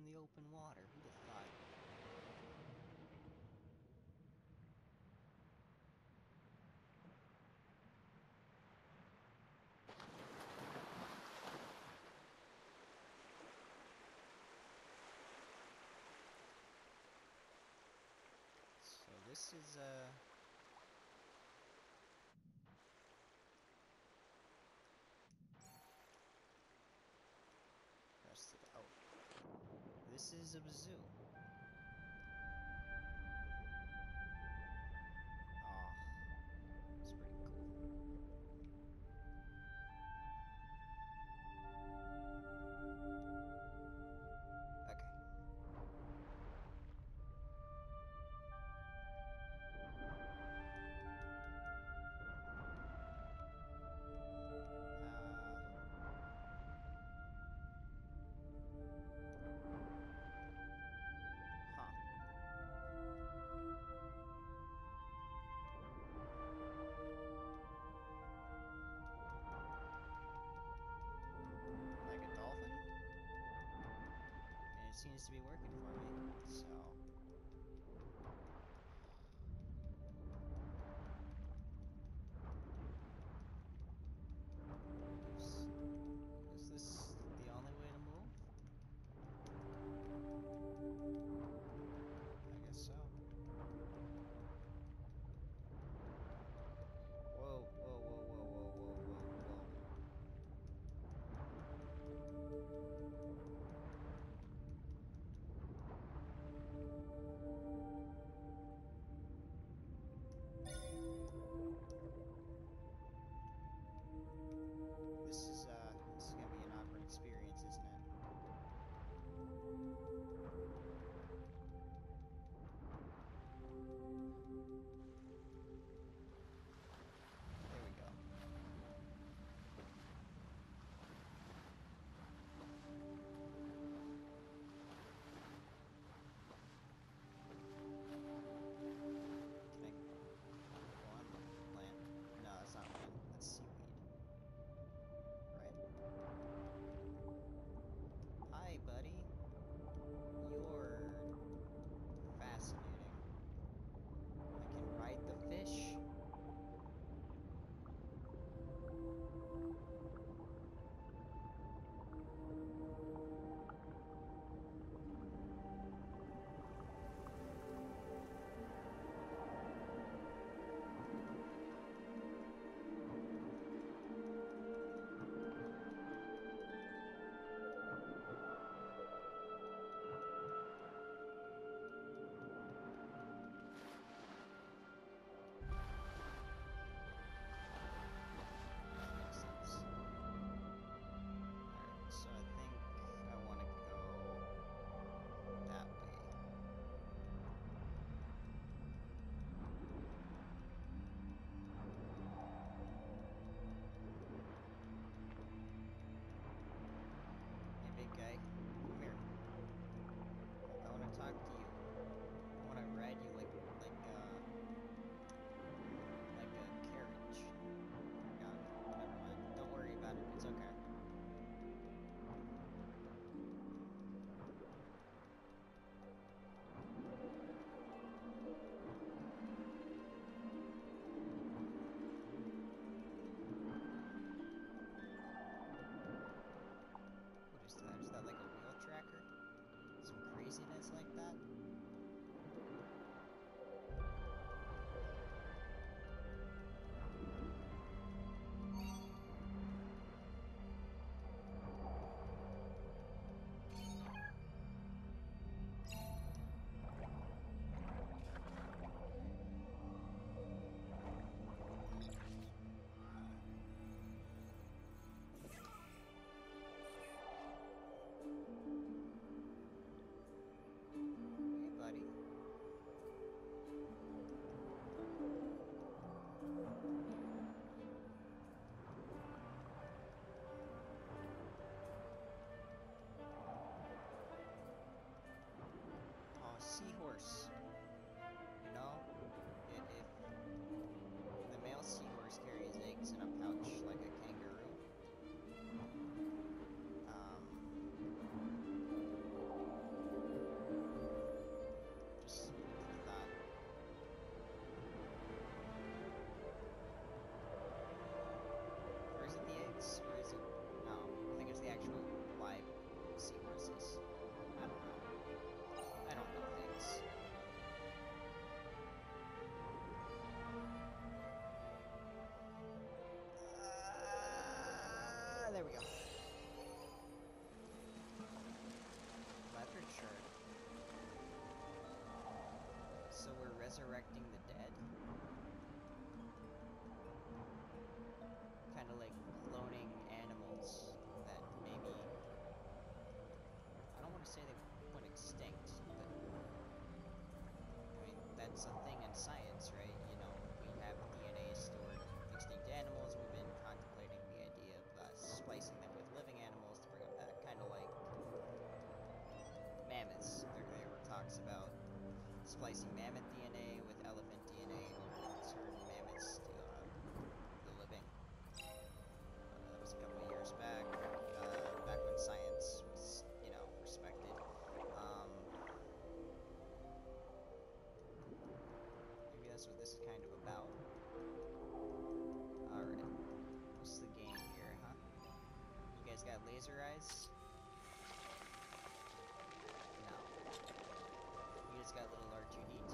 in the open water. Who'd have thought? this is uh, Of a zoo. seems to be working for we. laser eyes? No. You just got a little R2D2.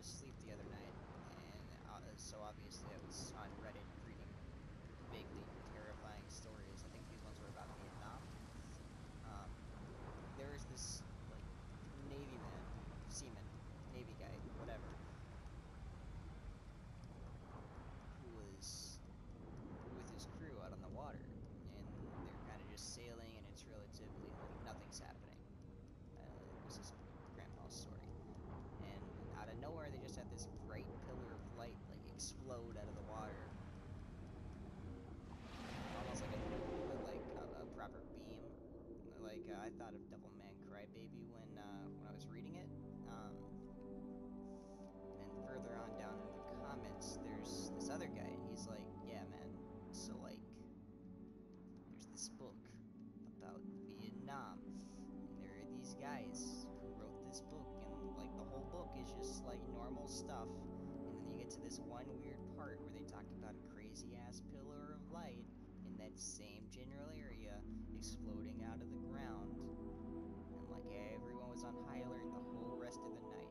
was asleep the other night, and uh, so obviously I was on normal stuff, and then you get to this one weird part where they talk about a crazy ass pillar of light in that same general area exploding out of the ground. And like everyone was on high alert the whole rest of the night.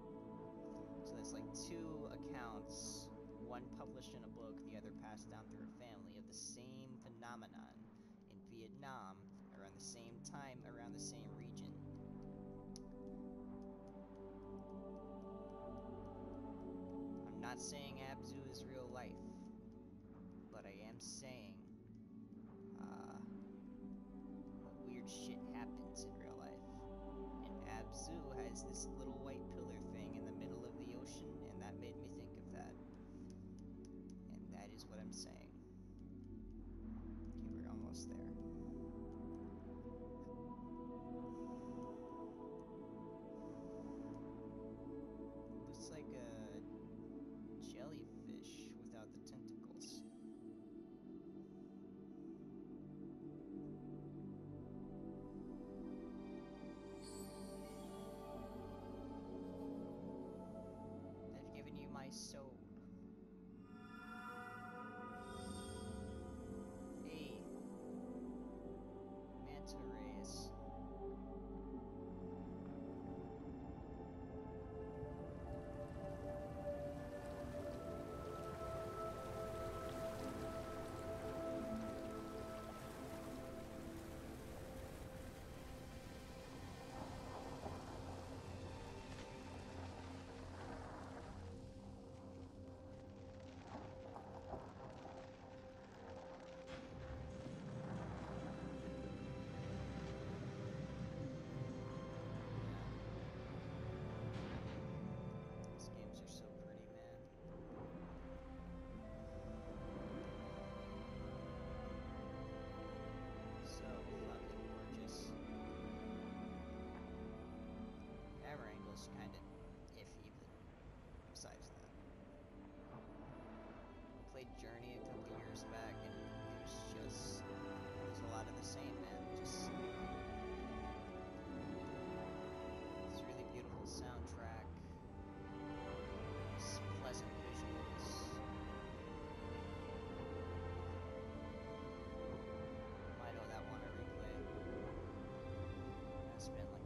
So that's like two accounts, one published in a book, the other passed down through a family of the same phenomenon. saying Abzu is real life, but I am saying, uh, weird shit happens in real life. And Abzu has this little white pillar thing in the middle of the ocean, and that made me think of that. And that is what I'm saying. Manta rays. Been like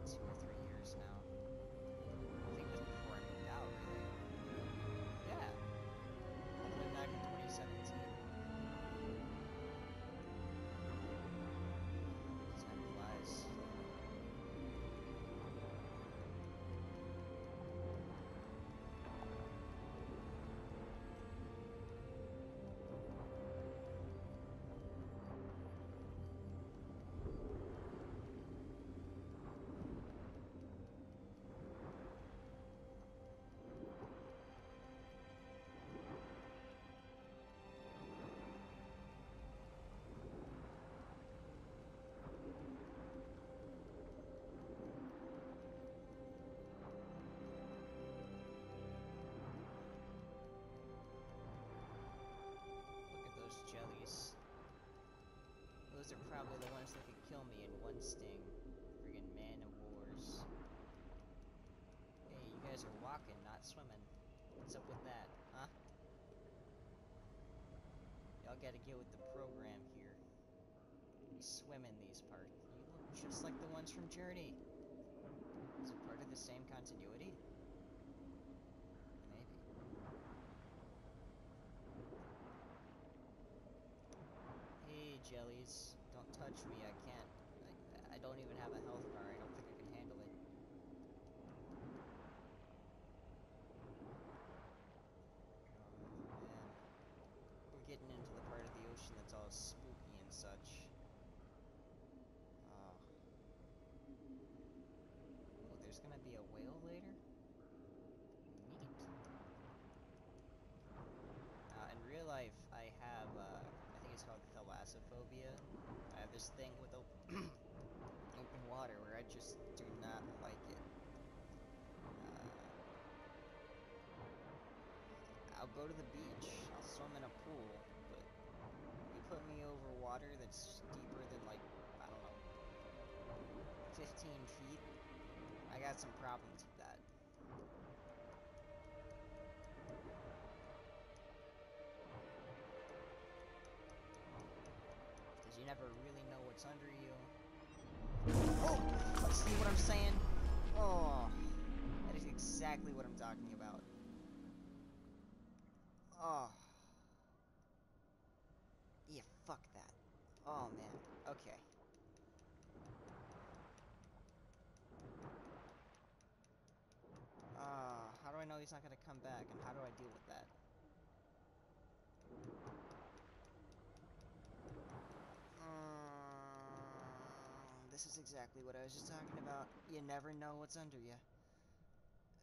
me in one sting. Friggin' man of wars. Hey, you guys are walking, not swimming. What's up with that, huh? Y'all gotta get with the program here. We swim in these parts. You look just like the ones from Journey. Is it part of the same continuity? Maybe. Hey, jellies. Don't touch me. I can't. Don't even have a health bar. I don't think I can handle it. We're getting into the part of the ocean that's all spooky and such. Oh. Oh, there's gonna be a whale later? Neat. Uh, in real life, I have, uh, I think it's called thalassophobia. I have this thing with op- open water where I just do not like it. Uh, I'll go to the beach, I'll swim in a pool, but you put me over water that's deeper than like, I don't know, 15 feet, I got some problems with that. Because you never really know what's under you. Oh! See what I'm saying? Oh! That is exactly what I'm talking about. Oh. Yeah, fuck that. Oh, man. Okay. Ah, how do I know he's not gonna come back, and how do I deal with that? Mm, this is exactly what I was just talking about. You never know what's under you.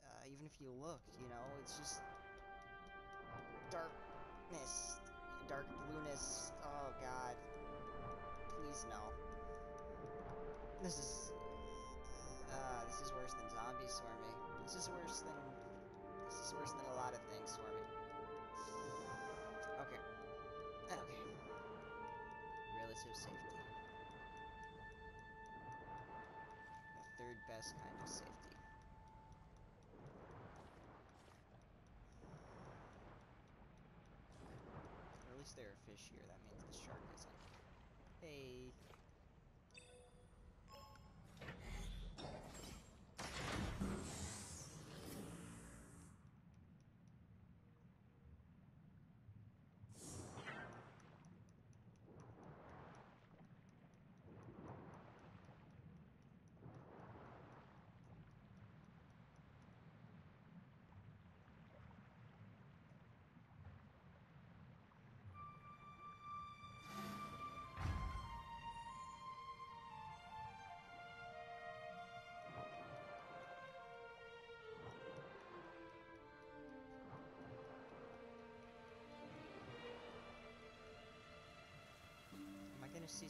Uh, even if you look, you know, it's just darkness, dark blueness. Oh God, please no. This is, uh, this is worse than zombies swarming. This is worse than, this is worse than a lot of things swarming. Okay, okay. Relative safety. Third best kind of safety. Or at least there are fish here. That means the shark isn't. Hey. Am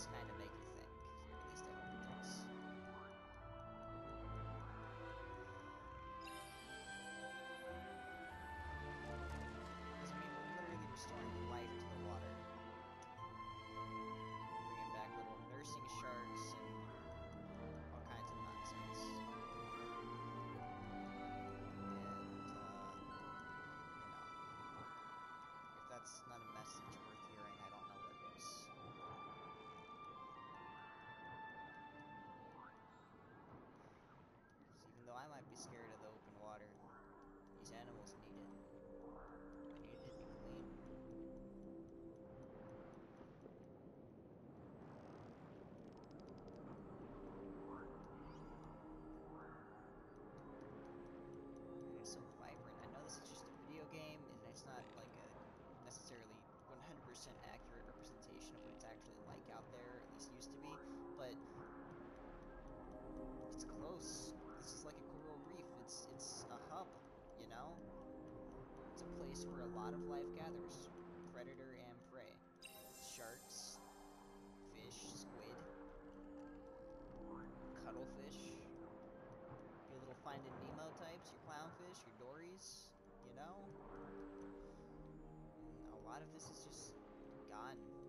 last night house. This is like a coral reef. It's it's a hub, you know? It's a place where a lot of life gathers. Predator and prey. Sharks, fish, squid, cuttlefish, your little Finding Nemo types, your clownfish, your dories, you know? Mm, a lot of this is just gone.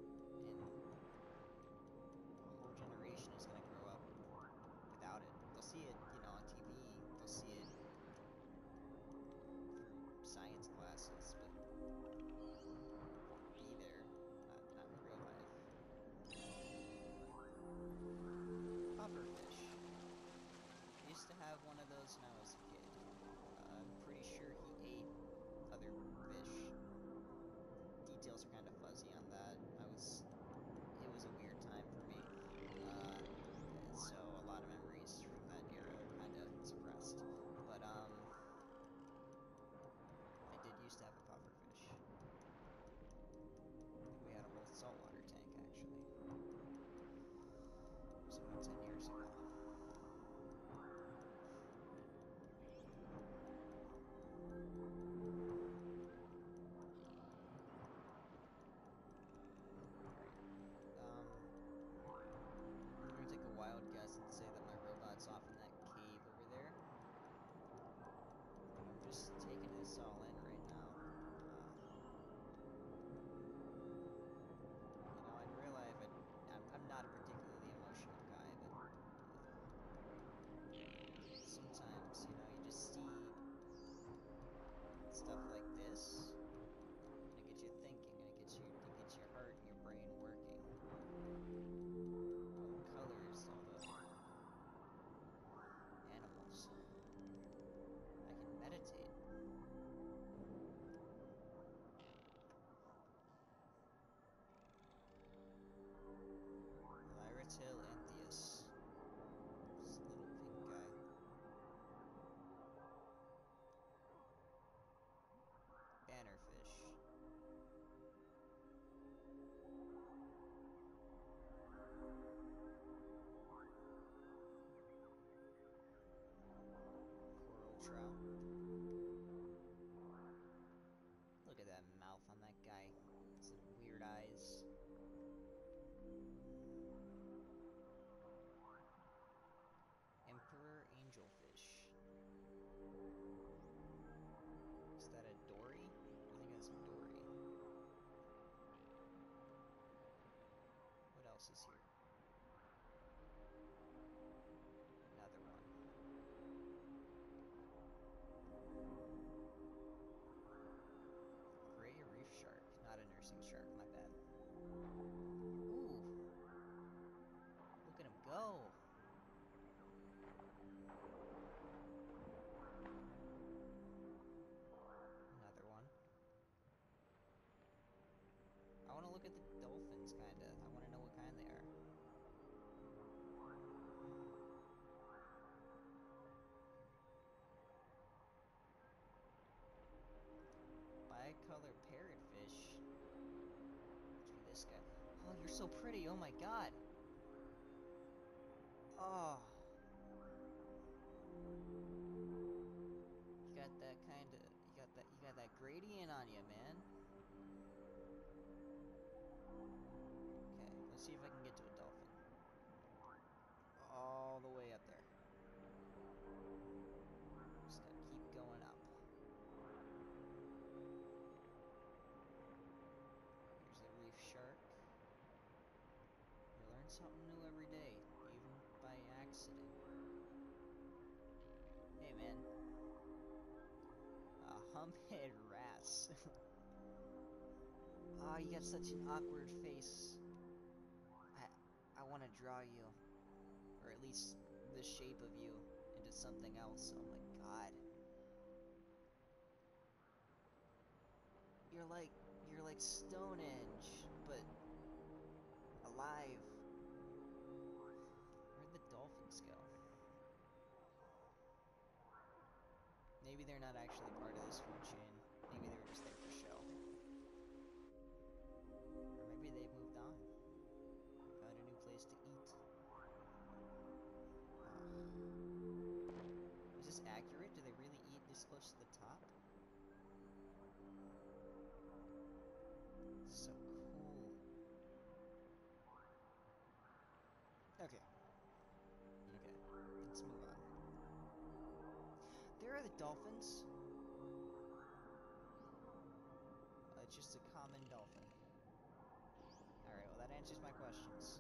stuff like intro. so pretty, oh my god. Oh. You got that kind of, you got that, you got that gradient on you, man. Okay, let's see if I can get to a dolphin. All the way up. something new every day, even by accident. Hey, man. A humphead wrasse. Ah, oh, you got such an awkward face. I, I want to draw you, or at least the shape of you, into something else. Oh my god. You're like, you're like Stonehenge, but alive. maybe they're not actually dolphins? Uh, just a common dolphin. Alright, well that answers my questions.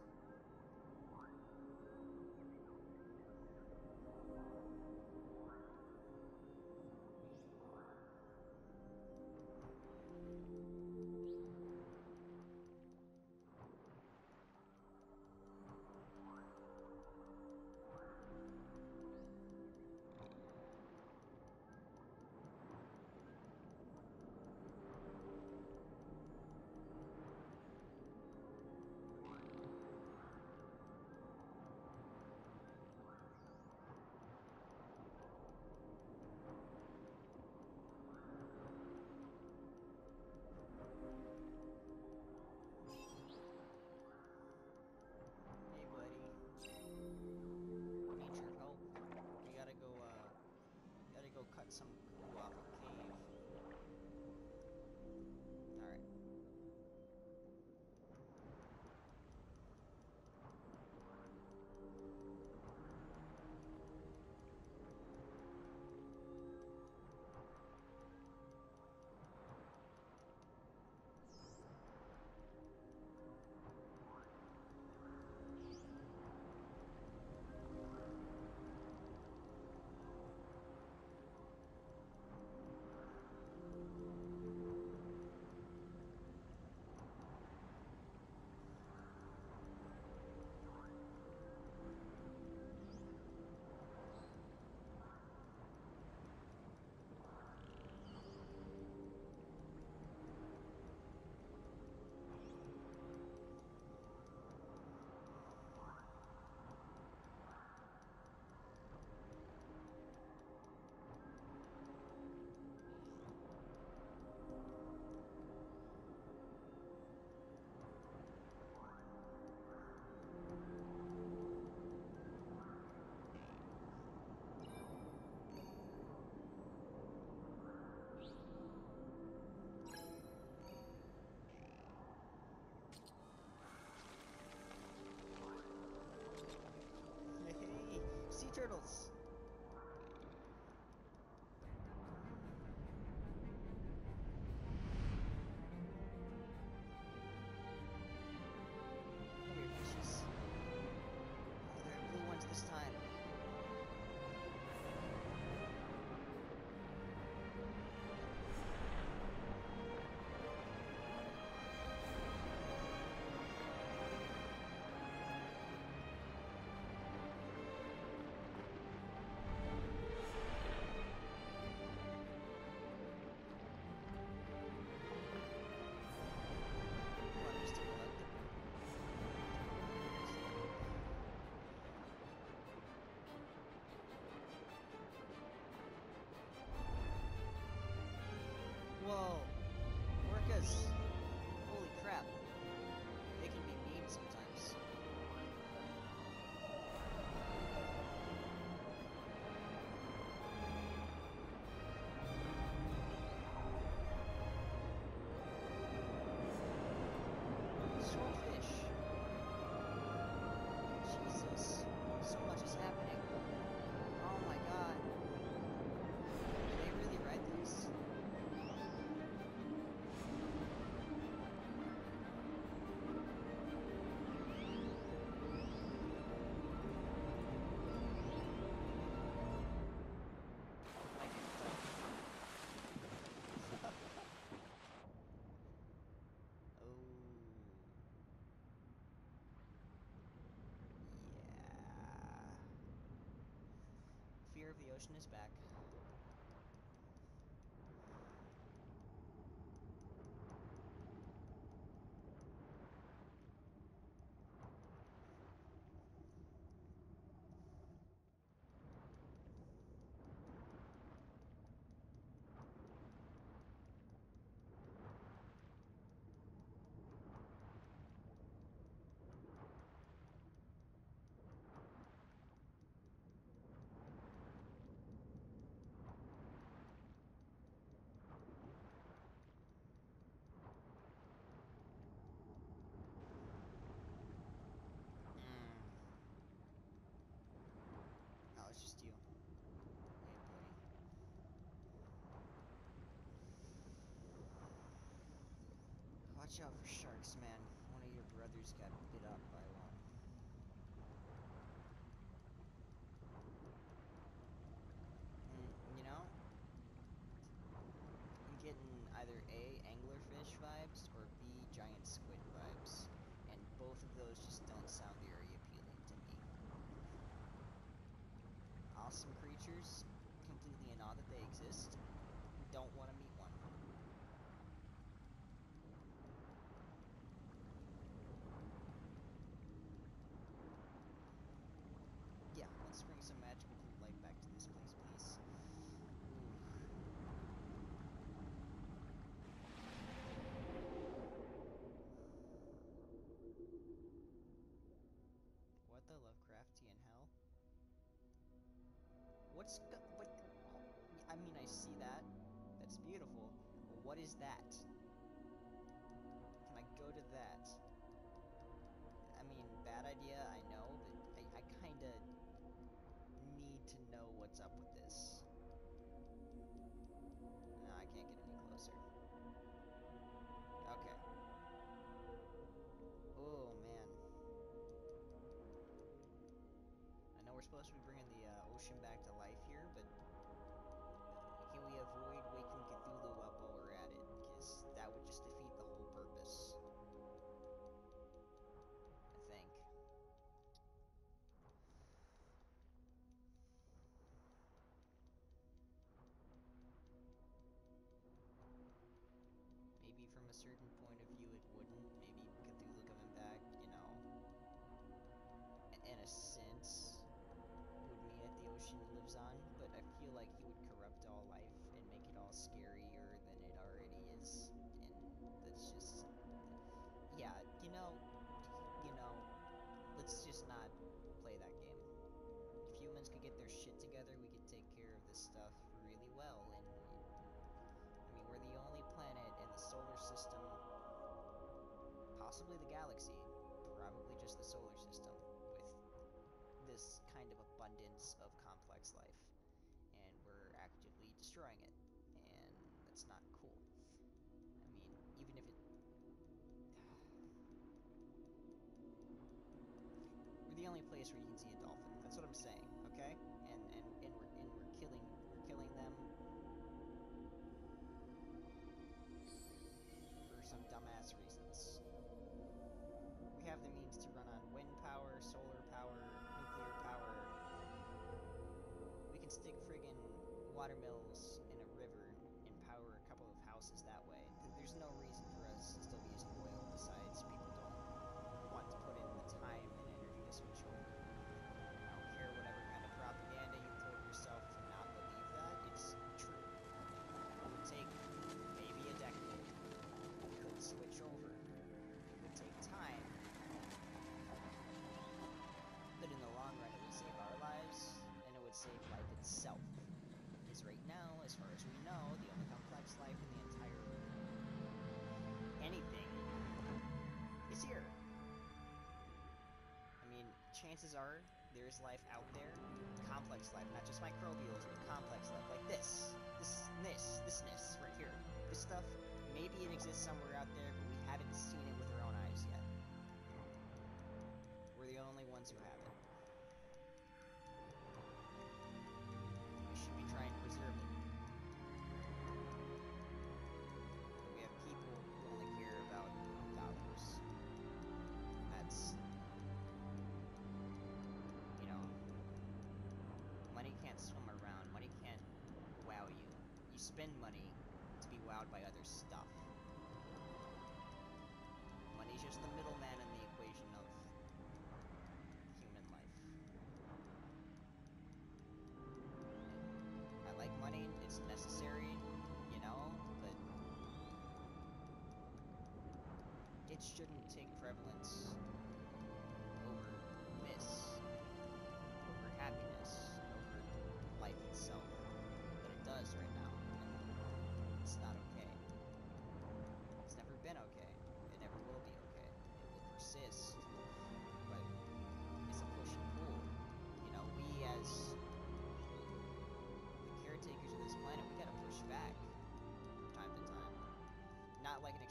turtles. cushion his back. Watch out for sharks, man. One of your brothers got bit up by one. Mm, you know, I'm getting either A, anglerfish vibes, or B, giant squid vibes. And both of those just don't sound very appealing to me. Awesome creatures, completely in awe that they exist. Don't want to meet one. Yeah, let's bring some magical blue light back to this place, please. What the Lovecraftian hell? Go- what? I mean, I see that. That's beautiful. What is that? Can I go to that? I mean, bad idea, I know, but I, I kinda need to know what's up with this. No, I can't get any closer. Okay. Oh, man. I know we're supposed to be bringing the uh, back to life this stuff really well. And I mean, we're the only planet in the solar system, possibly the galaxy, probably just the solar system, with this kind of abundance of complex life. And we're actively destroying it. And that's not cool. I mean, even if it. We're the only place where you can see a dolphin. That's what I'm saying, some dumbass reasons. We have the means to run on wind power, solar power, nuclear power. We can stick friggin' watermills in a river and power a couple of houses that chances are there's life out there, complex life, not just microbials, but complex life, like this, this, this, thisness right here. This stuff, maybe it exists somewhere out there, but we haven't seen it with our own eyes yet. We're the only ones who have spend money to be wowed by other stuff. Money's just the middleman in the equation of human life. I like money, it's necessary, you know, but it shouldn't take prevalence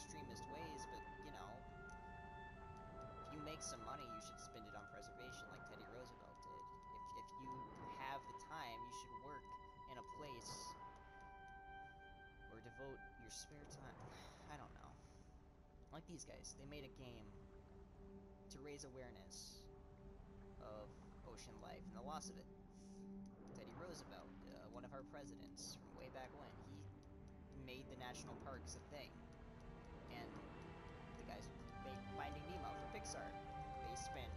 time. Not like in extremist ways, but make some money, you should spend it on preservation, like Teddy Roosevelt did. If if you have the time, you should work in a place or devote your spare time. I don't know. Like these guys, they made a game to raise awareness of ocean life and the loss of it. Teddy Roosevelt, uh, one of our presidents from way back when, he made the national parks a thing. Finding Nemo for Pixar, they spent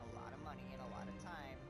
a lot of money and a lot of time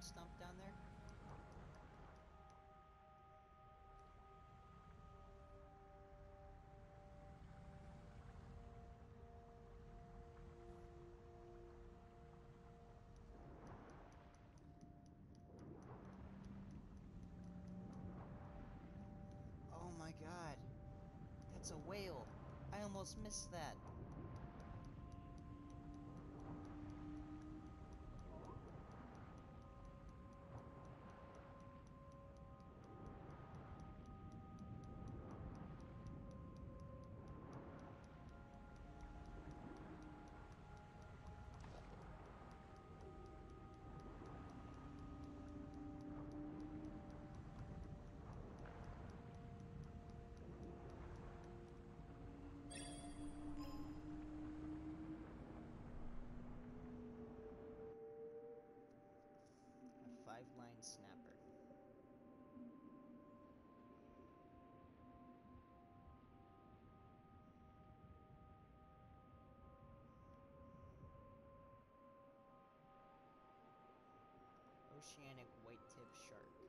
meditation stump down there? Oh my god. That's a whale. I almost missed that. A five line snapper. Oceanic white tip shark.